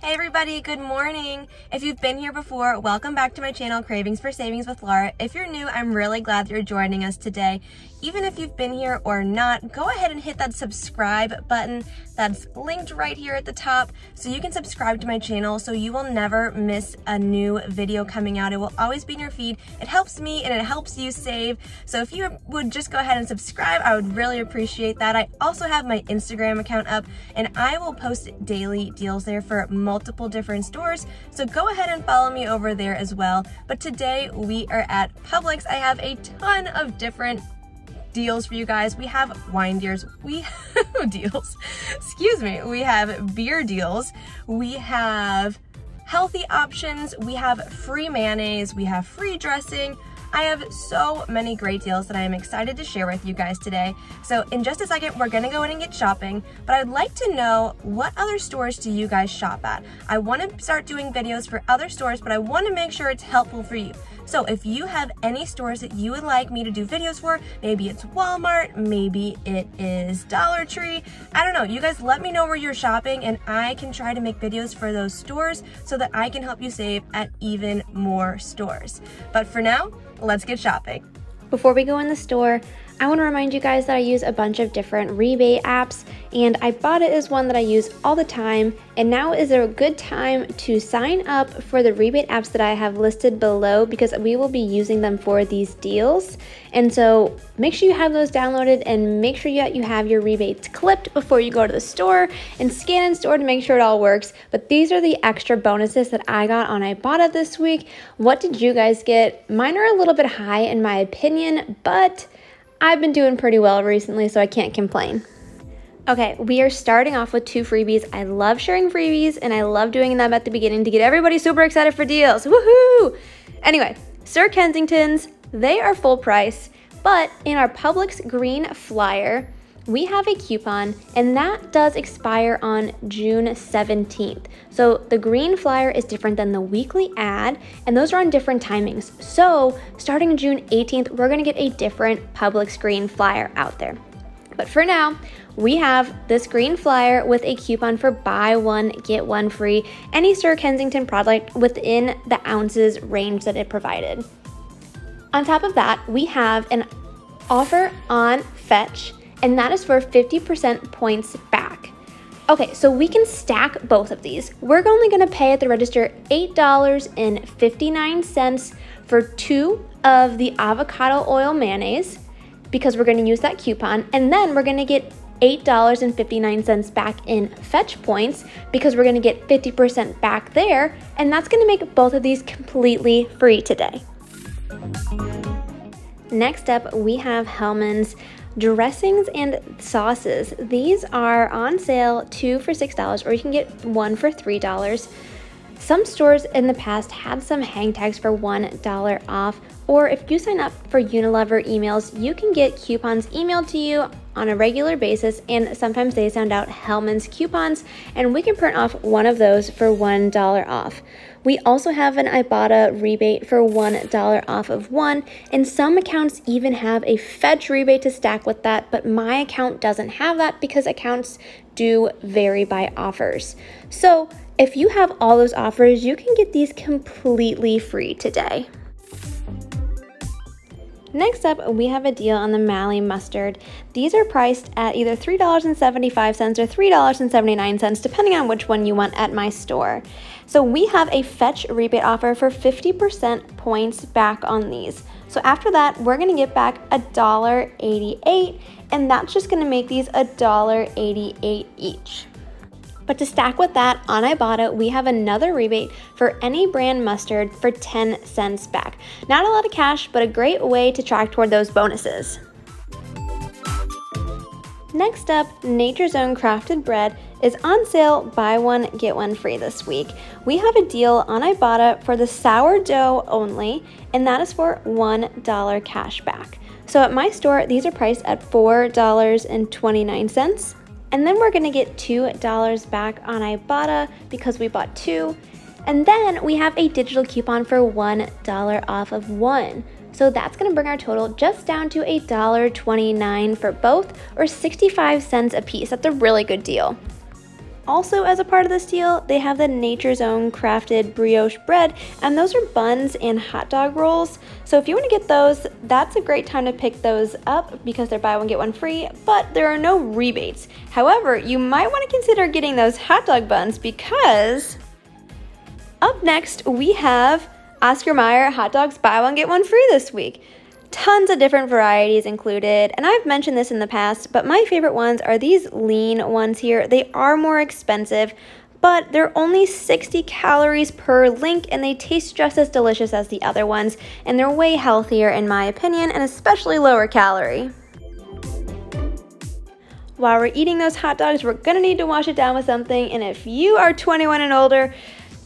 Hey everybody, good morning. If you've been here before, welcome back to my channel, Cravings for Savings with Laura. If you're new, I'm really glad you're joining us today. Even if you've been here or not, go ahead and hit that subscribe button that's linked right here at the top so you can subscribe to my channel so you will never miss a new video coming out. It will always be in your feed. It helps me and it helps you save. So if you would just go ahead and subscribe, I would really appreciate that. I also have my Instagram account up and I will post daily deals there for multiple different stores. So go ahead and follow me over there as well. But today we are at Publix. I have a ton of different deals for you guys. We have wine deals. We deals. Excuse me. We have beer deals. We have healthy options. We have free mayonnaise. We have free dressing. I have so many great deals that I am excited to share with you guys today. So in just a second, we're gonna go in and get shopping, but I'd like to know what other stores do you guys shop at? I wanna start doing videos for other stores, but I wanna make sure it's helpful for you. So if you have any stores that you would like me to do videos for, maybe it's Walmart, maybe it is Dollar Tree, I don't know, you guys let me know where you're shopping and I can try to make videos for those stores so that I can help you save at even more stores. But for now, let's get shopping. Before we go in the store, I want to remind you guys that I use a bunch of different rebate apps and Ibotta is one that I use all the time and now is a good time to sign up for the rebate apps that I have listed below because we will be using them for these deals and so make sure you have those downloaded and make sure that you have your rebates clipped before you go to the store and scan in store to make sure it all works but these are the extra bonuses that I got on Ibotta this week. What did you guys get? Mine are a little bit high in my opinion but I've been doing pretty well recently, so I can't complain. Okay, we are starting off with two freebies. I love sharing freebies and I love doing them at the beginning to get everybody super excited for deals. Woohoo! Anyway, Sir Kensington's, they are full price, but in our Publix green flyer, we have a coupon and that does expire on June 17th. So the green flyer is different than the weekly ad and those are on different timings. So starting June 18th, we're gonna get a different Publix green flyer out there. But for now, we have this green flyer with a coupon for buy one, get one free, any Sir Kensington product within the ounces range that it provided. On top of that, we have an offer on Fetch and that is for 50% points back. Okay, so we can stack both of these. We're only gonna pay at the register $8.59 for two of the avocado oil mayonnaise because we're gonna use that coupon, and then we're gonna get $8.59 back in fetch points because we're gonna get 50% back there, and that's gonna make both of these completely free today. Next up, we have Hellmann's Dressings and sauces. These are on sale, two for $6, or you can get one for $3. Some stores in the past had some hang tags for $1 off, or if you sign up for Unilever emails, you can get coupons emailed to you on a regular basis, and sometimes they send out Hellmann's coupons, and we can print off one of those for $1 off. We also have an Ibotta rebate for $1 off of one, and some accounts even have a Fetch rebate to stack with that, but my account doesn't have that because accounts do vary by offers. So if you have all those offers, you can get these completely free today. Next up, we have a deal on the Maille mustard. These are priced at either $3.75 or $3.79, depending on which one you want at my store. So we have a fetch rebate offer for 50% points back on these. So after that, we're gonna get back $1.88, and that's just gonna make these $1.88 each. But to stack with that, on Ibotta, we have another rebate for any brand mustard for 10 cents back. Not a lot of cash, but a great way to track toward those bonuses. Next up, Nature's Own Crafted Bread is on sale, buy one, get one free this week. We have a deal on Ibotta for the sourdough only, and that is for $1 cash back. So at my store, these are priced at $4.29. And then we're gonna get $2 back on Ibotta because we bought two. And then we have a digital coupon for $1 off of one. So that's gonna bring our total just down to $1.29 for both or 65 cents a piece. That's a really good deal. Also, as a part of this deal, they have the Nature's Own crafted brioche bread, and those are buns and hot dog rolls. So if you want to get those, that's a great time to pick those up because they're buy one get one free, but there are no rebates. However, you might want to consider getting those hot dog buns because up next we have Oscar Mayer hot dogs buy one get one free this week. Tons of different varieties included, and I've mentioned this in the past, but my favorite ones are these lean ones here. They are more expensive, but they're only 60 calories per link and they taste just as delicious as the other ones, and they're way healthier in my opinion, and especially lower calorie. While we're eating those hot dogs, we're gonna need to wash it down with something, and if you are 21 and older,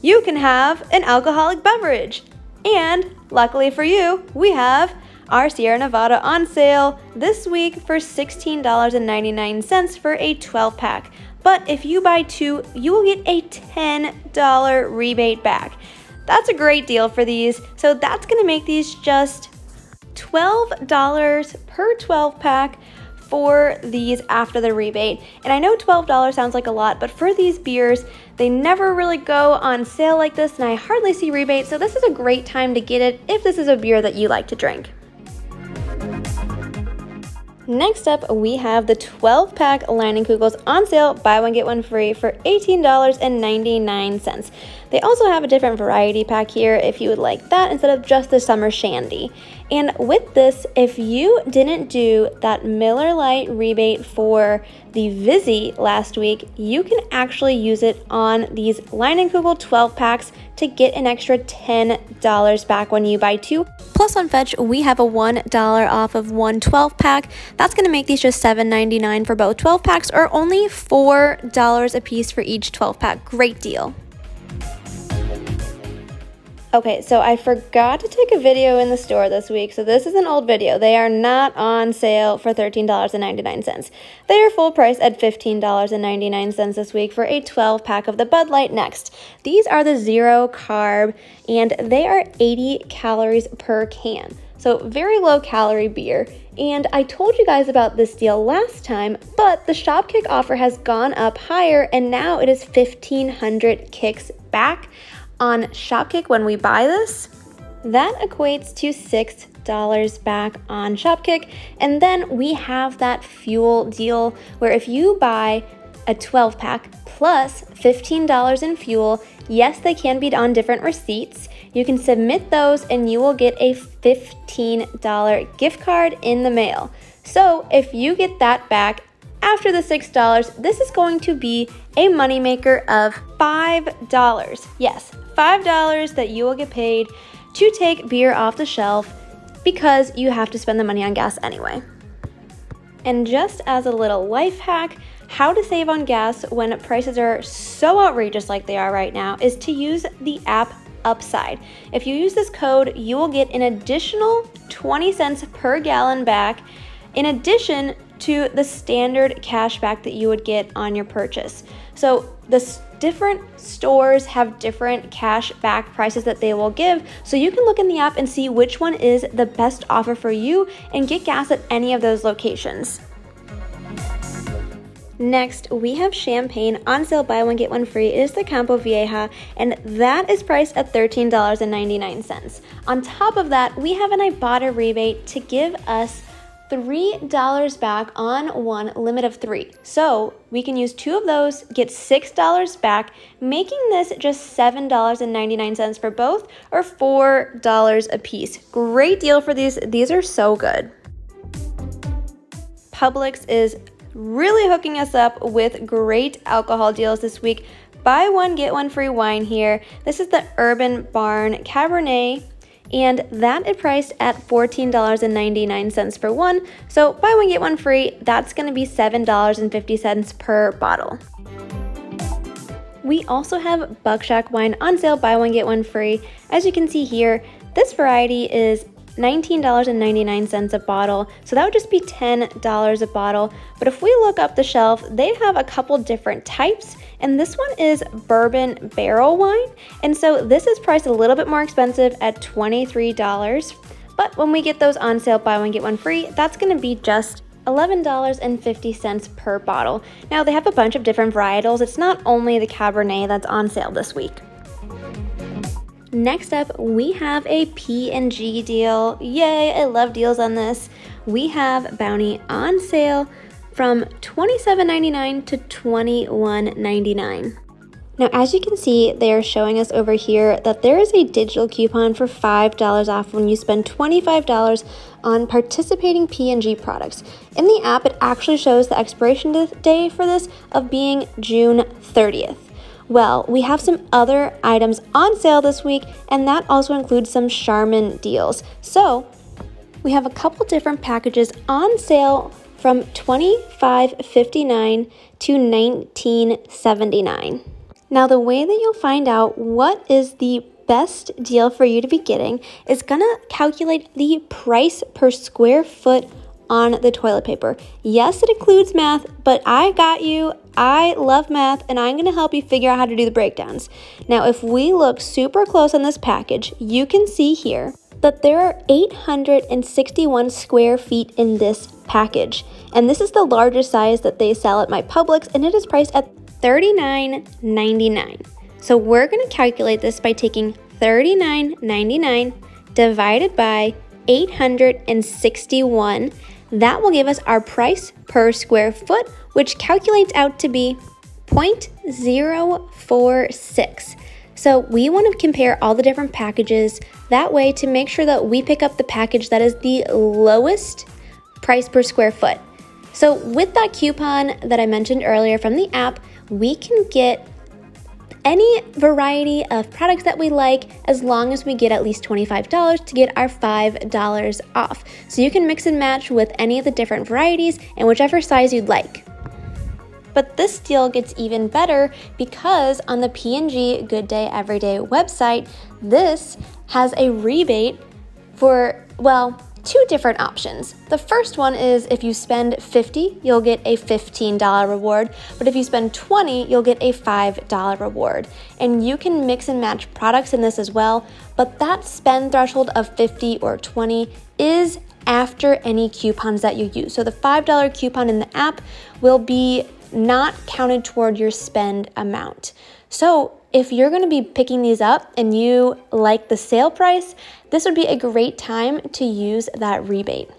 you can have an alcoholic beverage. And luckily for you, we have our Sierra Nevada on sale this week for $16.99 for a 12 pack. But if you buy two, you will get a $10 rebate back. That's a great deal for these. So that's gonna make these just $12 per 12 pack for these after the rebate. And I know $12 sounds like a lot, but for these beers, they never really go on sale like this, and I hardly see rebates, so this is a great time to get it if this is a beer that you like to drink. Next up, we have the 12 pack Leinenkugels on sale, buy one, get one free for $18.99. They also have a different variety pack here if you would like that instead of just the summer shandy. And with this, if you didn't do that Miller Lite rebate for the Vizzy last week, you can actually use it on these Leinenkugel 12 packs to get an extra $10 back when you buy two. Plus on Fetch, we have a $1 off of one 12 pack. That's going to make these just $7.99 for both 12 packs or only $4 a piece for each 12 pack. Great deal. Okay, so I forgot to take a video in the store this week, so this is an old video. They are not on sale for $13.99. They are full price at $15.99 this week for a 12 pack of the Bud Light Next. These are the zero carb, and they are 80 calories per can. So, very low calorie beer. And I told you guys about this deal last time, but the Shopkick offer has gone up higher and now it is 1500 kicks back on Shopkick when we buy this, that equates to $6 back on Shopkick. And then we have that fuel deal where if you buy a 12 pack plus $15 in fuel, yes, they can be on different receipts. You can submit those and you will get a $15 gift card in the mail. So if you get that back after the $6, this is going to be a moneymaker of $5. Yes, $5 that you will get paid to take beer off the shelf because you have to spend the money on gas anyway. And just as a little life hack, how to save on gas when prices are so outrageous like they are right now is to use the app Upside. If you use this code, you will get an additional 20 cents per gallon back in addition to the standard cash back that you would get on your purchase. So the different stores have different cash back prices that they will give. So you can look in the app and see which one is the best offer for you and get gas at any of those locations. Next, we have champagne on sale, buy one, get one free. It is the Campo Vieja, and that is priced at $13.99. On top of that, we have an Ibotta rebate to give us $3 back on one limit of three. So we can use two of those, get $6 back, making this just $7.99 for both or $4 a piece. Great deal for these. These are so good. Publix is really hooking us up with great alcohol deals this week. Buy one, get one free wine here. This is the Urban Barn Cabernet and that is priced at $14.99 for one. So buy one, get one free. That's going to be $7.50 per bottle. We also have Buckshack wine on sale, buy one, get one free. As you can see here, this variety is $19.99 a bottle, so that would just be $10 a bottle. But if we look up the shelf, they have a couple different types, and this one is bourbon barrel wine, and so this is priced a little bit more expensive at $23. But when we get those on sale, buy one, get one free, that's gonna be just $11.50 per bottle. Now, they have a bunch of different varietals. It's not only the Cabernet that's on sale this week. Next up, we have a P&G deal. Yay, I love deals on this. We have Bounty on sale from $27.99 to $21.99. Now, as you can see, they are showing us over here that there is a digital coupon for $5 off when you spend $25 on participating P&G products. In the app, it actually shows the expiration day for this of being June 30th. Well, we have some other items on sale this week, and that also includes some Charmin deals. So, we have a couple different packages on sale from $25.59 to $19.79. Now, the way that you'll find out what is the best deal for you to be getting is gonna calculate the price per square foot on the toilet paper. Yes, it includes math, but I got you. I love math and I'm gonna help you figure out how to do the breakdowns. Now, if we look super close on this package, you can see here that there are 861 square feet in this package. And this is the largest size that they sell at my Publix and it is priced at $39.99. So we're going to calculate this by taking $39.99 divided by 861. That will give us our price per square foot, which calculates out to be 0.046. So we want to compare all the different packages that way to make sure that we pick up the package that is the lowest price per square foot. So with that coupon that I mentioned earlier from the app, we can get any variety of products that we like as long as we get at least $25 to get our $5 off. So you can mix and match with any of the different varieties and whichever size you'd like. But this deal gets even better because on the P&G Good Day Everyday website, this has a rebate for, well, two different options. The first one is if you spend 50, you'll get a $15 reward, but if you spend 20, you'll get a $5 reward. And you can mix and match products in this as well, but that spend threshold of 50 or 20 is after any coupons that you use. So the $5 coupon in the app will be not counted toward your spend amount. So if you're going to be picking these up and you like the sale price, this would be a great time to use that rebate.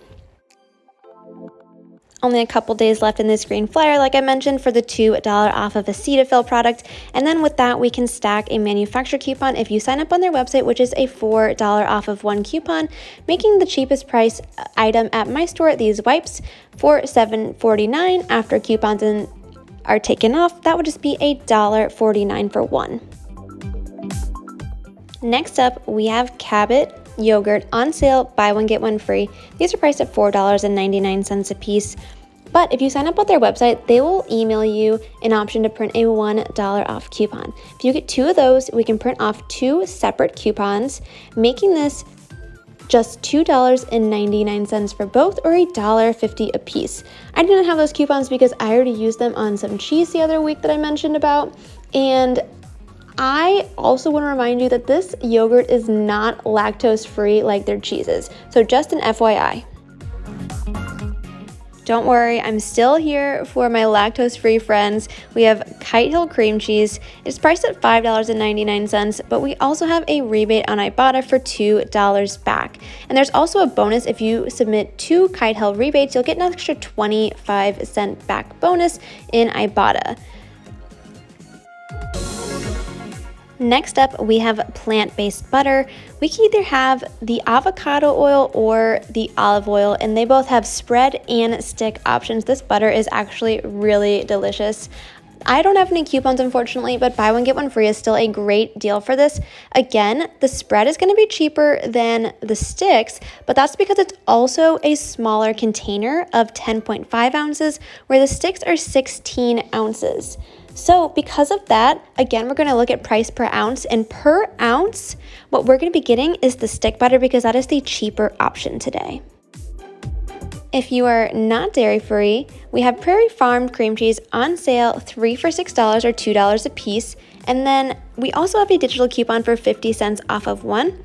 Only a couple days left in this green flyer, like I mentioned, for the $2 off of a Cetaphil product. And then with that, we can stack a manufacturer coupon if you sign up on their website, which is a $4 off of one coupon, making the cheapest price item at my store, these wipes, for $7.49 after coupons and are taken off, that would just be a $1.49 for one. Next up, we have Cabot yogurt on sale, buy one, get one free. These are priced at $4.99 a piece. But if you sign up on their website, they will email you an option to print a $1 off coupon. If you get two of those, we can print off two separate coupons, making this just $2.99 for both or $1.50 a piece. I didn't have those coupons because I already used them on some cheese the other week that I mentioned about. And I also want to remind you that this yogurt is not lactose free like their cheeses. So just an FYI. Don't worry, I'm still here for my lactose free friends. We have Kite Hill cream cheese. It's priced at $5.99, but we also have a rebate on Ibotta for $2 back. And there's also a bonus if you submit two Kite Hill rebates, you'll get an extra 25 cent back bonus in Ibotta. Next up, we have plant-based butter. We can either have the avocado oil or the olive oil, and they both have spread and stick options. This butter is actually really delicious. I don't have any coupons, unfortunately, but buy one, get one free is still a great deal for this. Again, the spread is going to be cheaper than the sticks, but that's because it's also a smaller container of 10.5 ounces, where the sticks are 16 ounces. So because of that, again, we're gonna look at price per ounce and per ounce, what we're gonna be getting is the stick butter because that is the cheaper option today. If you are not dairy free, we have Prairie Farms cream cheese on sale, three for $6 or $2 a piece. And then we also have a digital coupon for 50 cents off of one.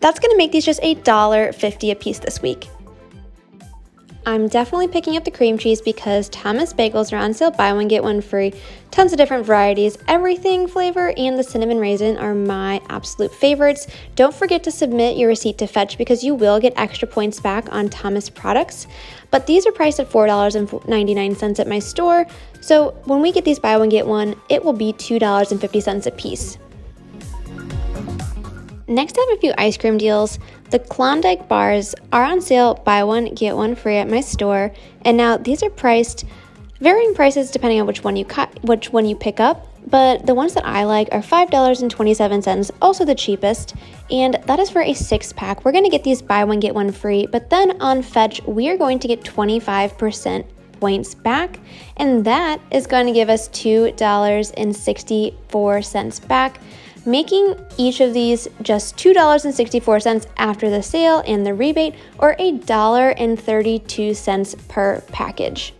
That's gonna make these just $1.50 a piece this week. I'm definitely picking up the cream cheese because Thomas Bagels are on sale, buy one, get one free. Tons of different varieties. Everything flavor and the cinnamon raisin are my absolute favorites. Don't forget to submit your receipt to Fetch because you will get extra points back on Thomas products. But these are priced at $4.99 at my store, so when we get these buy one, get one, it will be $2.50 a piece. Next, I have a few ice cream deals. The Klondike bars are on sale, buy one, get one free at my store. And now these are priced varying prices depending on which one you cut, which one you pick up. But the ones that I like are $5.27, also the cheapest, and that is for a six pack. We're gonna get these buy one, get one free, but then on Fetch, we are going to get 25% points back, and that is going to give us $2.64 back making each of these just $2.64 after the sale and the rebate, or $1.32 per package.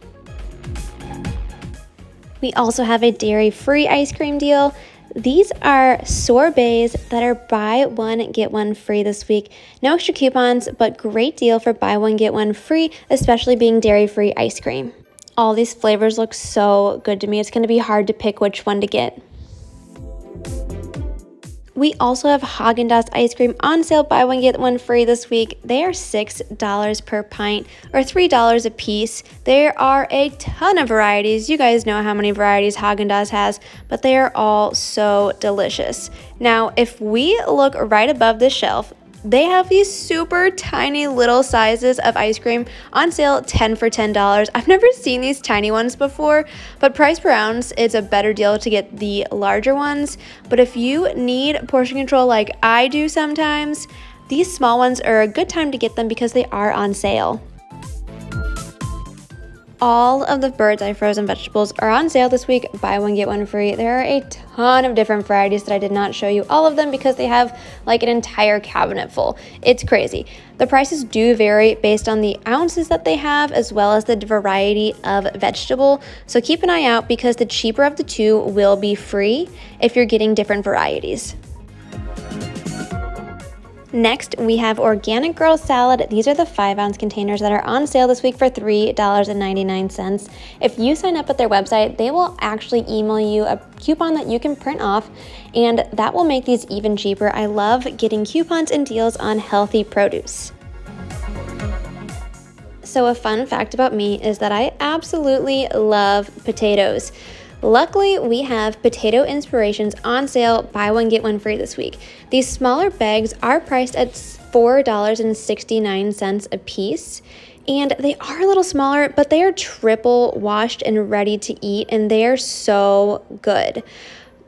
We also have a dairy free ice cream deal. These are sorbets that are buy one, get one free this week. No extra coupons, but great deal for buy one, get one free, especially being dairy free ice cream. All these flavors look so good to me. It's going to be hard to pick which one to get. We also have Haagen-Dazs ice cream on sale, buy one get one free this week. They are $6 per pint or $3 a piece. There are a ton of varieties. You guys know how many varieties Haagen-Dazs has, but they are all so delicious. Now, if we look right above the shelf, they have these super tiny little sizes of ice cream on sale 10 for $10. I've never seen these tiny ones before, but price per ounce, it's a better deal to get the larger ones. But if you need portion control like I do sometimes, these small ones are a good time to get them because they are on sale. All of the Bird's Eye frozen vegetables are on sale this week. Buy one, get one free. There are a ton of different varieties that I did not show you all of them because they have like an entire cabinet full. It's crazy. The prices do vary based on the ounces that they have as well as the variety of vegetable. So keep an eye out because the cheaper of the two will be free if you're getting different varieties. Next, we have Organic Girl Salad. These are the 5 ounce containers that are on sale this week for $3.99. If you sign up at their website, they will actually email you a coupon that you can print off, and that will make these even cheaper. I love getting coupons and deals on healthy produce. So, a fun fact about me is that I absolutely love potatoes. Luckily, we have potato inspirations on sale, buy one, get one free this week. These smaller bags are priced at $4.69 a piece. And they are a little smaller, but they are triple washed and ready to eat, and they are so good.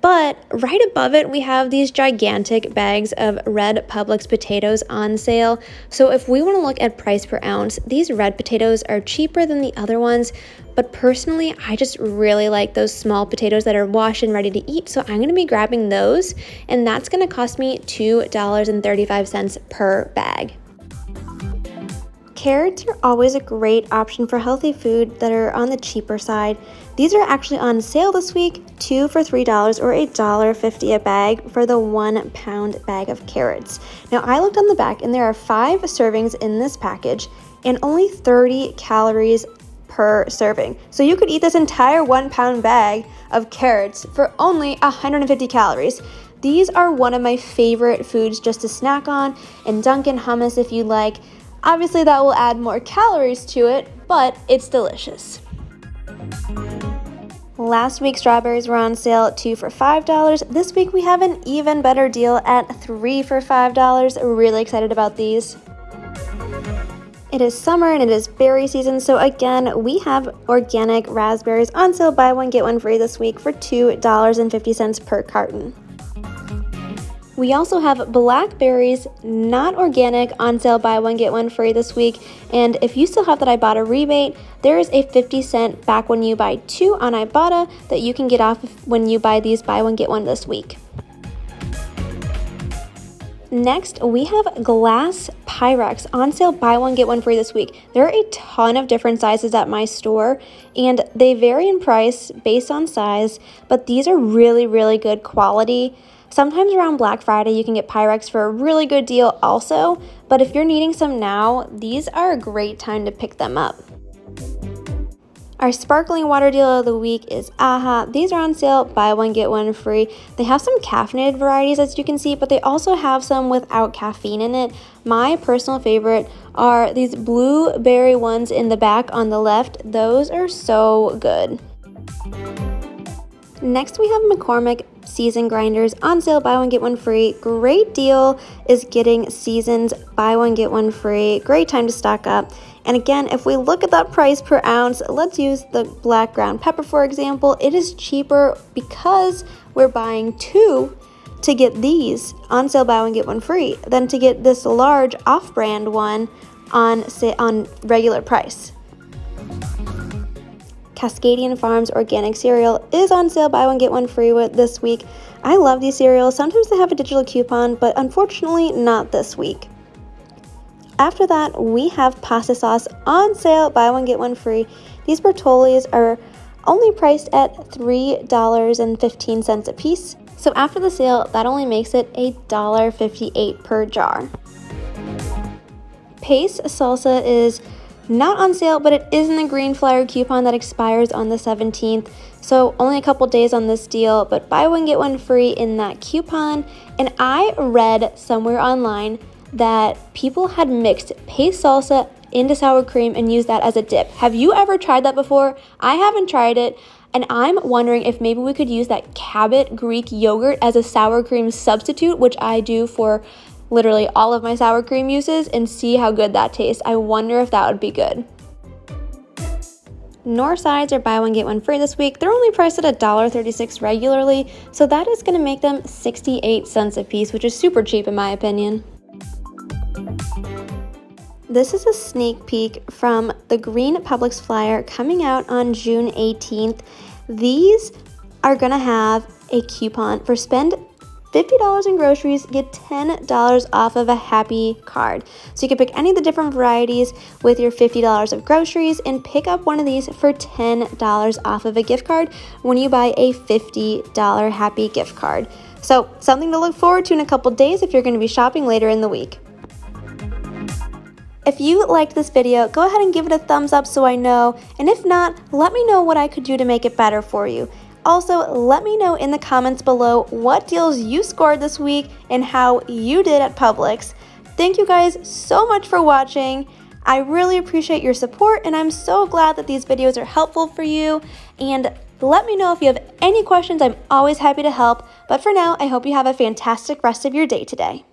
But right above it, we have these gigantic bags of red Publix potatoes on sale. So if we want to look at price per ounce, these red potatoes are cheaper than the other ones. But personally, I just really like those small potatoes that are washed and ready to eat. So I'm going to be grabbing those, and that's going to cost me $2.35 per bag. Carrots are always a great option for healthy food that are on the cheaper side. These are actually on sale this week, two for $3 or $1.50 a bag for the one pound bag of carrots. Now, I looked on the back and there are five servings in this package and only 30 calories per serving. So you could eat this entire one pound bag of carrots for only 150 calories. These are one of my favorite foods just to snack on and Dunkin' hummus if you like. Obviously, that will add more calories to it, but it's delicious. Last week, strawberries were on sale 2 for $5. This week, we have an even better deal at 3 for $5. Really excited about these. It is summer and it is berry season, so again, we have organic raspberries on sale, buy one, get one free this week for $2.50 per carton. We also have blackberries, not organic, on sale, buy one, get one free this week. And if you still have that Ibotta rebate, there is a 50 cent back when you buy two on Ibotta that you can get off when you buy these buy one, get one this week. Next, we have glass Pyrex on sale, buy one, get one free this week. There are a ton of different sizes at my store, and they vary in price based on size, but these are really, really good quality. Sometimes around Black Friday, you can get Pyrex for a really good deal also, but if you're needing some now, these are a great time to pick them up. Our sparkling water deal of the week is AHA. These are on sale, buy one, get one free. They have some caffeinated varieties as you can see, but they also have some without caffeine in it. My personal favorite are these blueberry ones in the back on the left. Those are so good. Next, we have McCormick season grinders on sale, buy one, get one free. Great deal is getting seasons, buy one, get one free. Great time to stock up. And again, if we look at that price per ounce, let's use the black ground pepper for example. It is cheaper because we're buying two to get these on sale buy one get one free than to get this large off-brand one on say on regular price. Cascadian Farms organic cereal is on sale buy one get one free with this week. I love these cereals. Sometimes they have a digital coupon, but unfortunately not this week. After that, we have pasta sauce on sale, buy one, get one free. These Bertollis are only priced at $3.15 a piece. So after the sale, that only makes it $1.58 per jar. Pace salsa is not on sale, but it is in the green flyer coupon that expires on the 17th. So only a couple days on this deal, but buy one, get one free in that coupon. And I read somewhere online that people had mixed Pace salsa into sour cream and used that as a dip. Have you ever tried that before? I haven't tried it. And I'm wondering if maybe we could use that Cabot Greek yogurt as a sour cream substitute, which I do for literally all of my sour cream uses, and see how good that tastes. I wonder if that would be good. Knorr sides are buy one get one free this week. They're only priced at $1.36 regularly, so that is going to make them 68 cents a piece, which is super cheap in my opinion. This is a sneak peek from the Green Publix flyer coming out on June 18th. These are going to have a coupon for spend $50 in groceries, get $10 off of a happy card. So you can pick any of the different varieties with your $50 of groceries and pick up one of these for $10 off of a gift card when you buy a $50 happy gift card. So something to look forward to in a couple days if you're going to be shopping later in the week. If you liked this video, go ahead and give it a thumbs up so I know, and if not, let me know what I could do to make it better for you. Also, let me know in the comments below what deals you scored this week and how you did at Publix. Thank you guys so much for watching. I really appreciate your support and I'm so glad that these videos are helpful for you. And let me know if you have any questions, I'm always happy to help. But for now, I hope you have a fantastic rest of your day today.